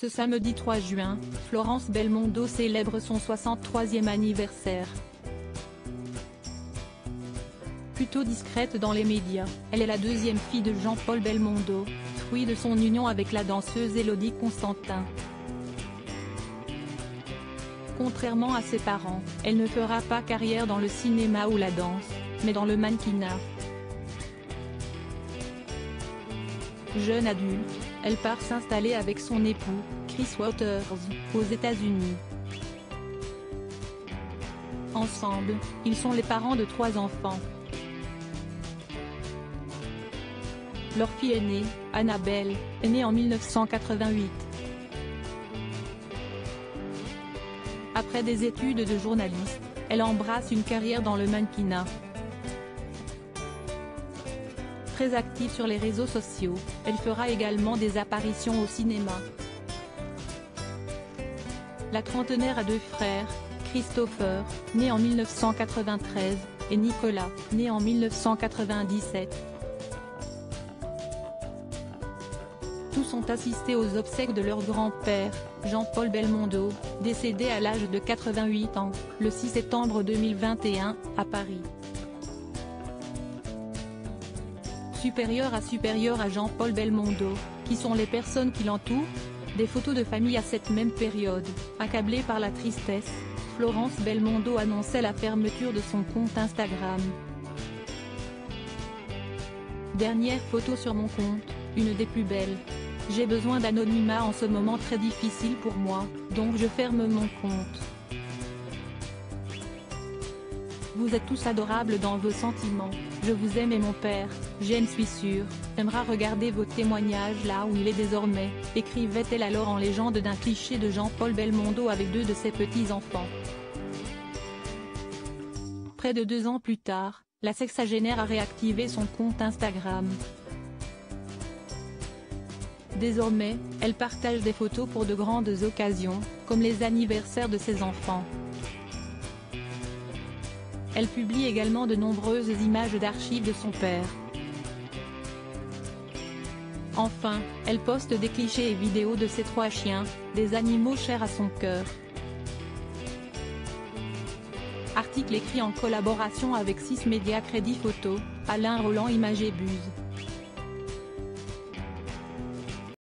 Ce samedi 3 juin, Florence Belmondo célèbre son 63e anniversaire. Plutôt discrète dans les médias, elle est la deuxième fille de Jean-Paul Belmondo, fruit de son union avec la danseuse Élodie Constantin. Contrairement à ses parents, elle ne fera pas carrière dans le cinéma ou la danse, mais dans le mannequinat. Jeune adulte, elle part s'installer avec son époux, Chris Waters, aux États-Unis. Ensemble, ils sont les parents de trois enfants. Leur fille aînée, Annabelle, est née en 1988. Après des études de journaliste, elle embrasse une carrière dans le mannequinat. Très active sur les réseaux sociaux, elle fera également des apparitions au cinéma. La trentenaire a deux frères, Christopher, né en 1993, et Nicolas, né en 1997. Tous ont assisté aux obsèques de leur grand-père, Jean-Paul Belmondo, décédé à l'âge de 88 ans, le 6 septembre 2021, à Paris. Supérieur à supérieur à Jean-Paul Belmondo, qui sont les personnes qui l'entourent Des photos de famille à cette même période, accablée par la tristesse, Florence Belmondo annonçait la fermeture de son compte Instagram. Dernière photo sur mon compte, une des plus belles. J'ai besoin d'anonymat en ce moment très difficile pour moi, donc je ferme mon compte. Vous êtes tous adorables dans vos sentiments, je vous aime et mon père, j'aime suis sûr, aimera regarder vos témoignages là où il est désormais, écrivait-elle alors en légende d'un cliché de Jean-Paul Belmondo avec deux de ses petits-enfants. Près de deux ans plus tard, la sexagénaire a réactivé son compte Instagram. Désormais, elle partage des photos pour de grandes occasions, comme les anniversaires de ses enfants. Elle publie également de nombreuses images d'archives de son père. Enfin, elle poste des clichés et vidéos de ses trois chiens, des animaux chers à son cœur. Article écrit en collaboration avec 6 médias Crédit Photo, Alain Roland Image Buse.